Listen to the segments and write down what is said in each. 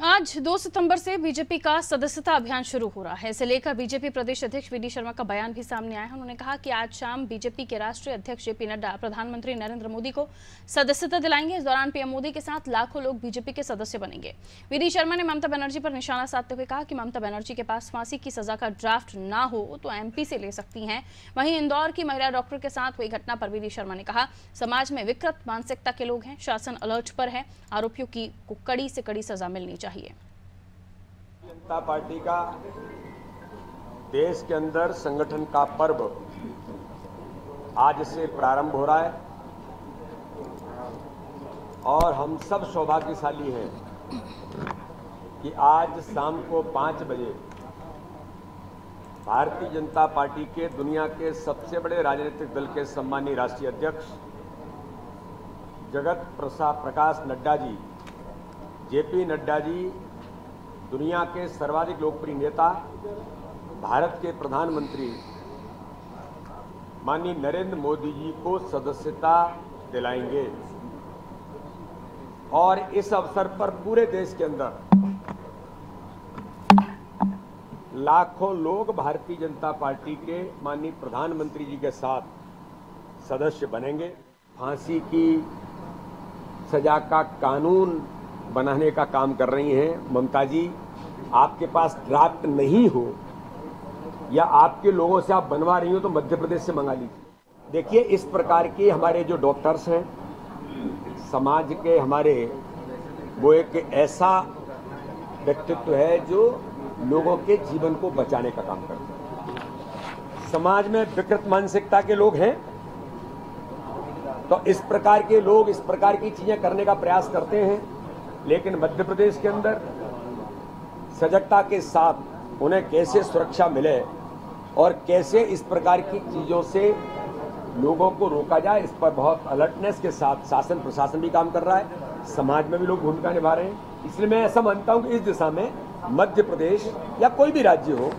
आज 2 सितंबर से बीजेपी का सदस्यता अभियान शुरू हो रहा है। इसे लेकर बीजेपी प्रदेश अध्यक्ष वी शर्मा का बयान भी सामने आया है। उन्होंने कहा कि आज शाम बीजेपी के राष्ट्रीय अध्यक्ष जेपी नड्डा, प्रधानमंत्री नरेंद्र मोदी को सदस्यता दिलाएँगे। इस दौरान पीएम मोदी के साथ लाखों लोग बीजेपी के सदस्य बनेंगे। वी शर्मा ने ममता बनर्जी पर निशाना साधते हुए कहा कि ममता बनर्जी के पास फांसी की सजा का ड्राफ्ट ना हो तो एमपी से ले सकती है। वहीं इंदौर की महिला डॉक्टर के साथ हुई घटना पर वी शर्मा ने कहा, समाज में विकृत मानसिकता के लोग हैं, शासन अलर्ट पर है। आरोपियों की कड़ी से कड़ी सजा मिलनी चाहिए। जनता पार्टी का देश के अंदर संगठन का पर्व आज से प्रारंभ हो रहा है और हम सब सौभाग्यशाली हैं कि आज शाम को पाँच बजे भारतीय जनता पार्टी के दुनिया के सबसे बड़े राजनीतिक दल के सम्मानीय राष्ट्रीय अध्यक्ष जगत प्रसाद प्रकाश नड्डा जी जेपी नड्डा जी, दुनिया के सर्वाधिक लोकप्रिय नेता, भारत के प्रधानमंत्री, माननीय नरेंद्र मोदी जी को सदस्यता दिलाएँगे। और इस अवसर पर पूरे देश के अंदर लाखों लोग भारतीय जनता पार्टी के माननीय प्रधानमंत्री जी के साथ सदस्य बनेंगे। फांसी की सजा का कानून बनाने का काम कर रही हैं। ममता जी आपके पास ड्राफ्ट नहीं हो या आपके लोगों से आप बनवा रही हो तो मध्य प्रदेश से मंगा लीजिए। देखिए, इस प्रकार के हमारे जो डॉक्टर्स हैं, समाज के हमारे, वो एक ऐसा व्यक्तित्व है जो लोगों के जीवन को बचाने का काम करते हैं। समाज में विकृत मानसिकता के लोग हैं तो इस प्रकार के लोग इस प्रकार की चीज़ें करने का प्रयास करते हैं। लेकिन मध्य प्रदेश के अंदर सजगता के साथ उन्हें कैसे सुरक्षा मिले और कैसे इस प्रकार की चीज़ों से लोगों को रोका जाए, इस पर बहुत अलर्टनेस के साथ शासन, प्रशासन भी काम कर रहा है, समाज में भी लोग भूमिका निभा रहे हैं। इसलिए मैं ऐसा मानता हूँ कि इस दिशा में मध्य प्रदेश या कोई भी राज्य हो,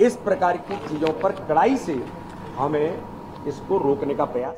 इस प्रकार की चीज़ों पर कड़ाई से हमें इसको रोकने का प्रयास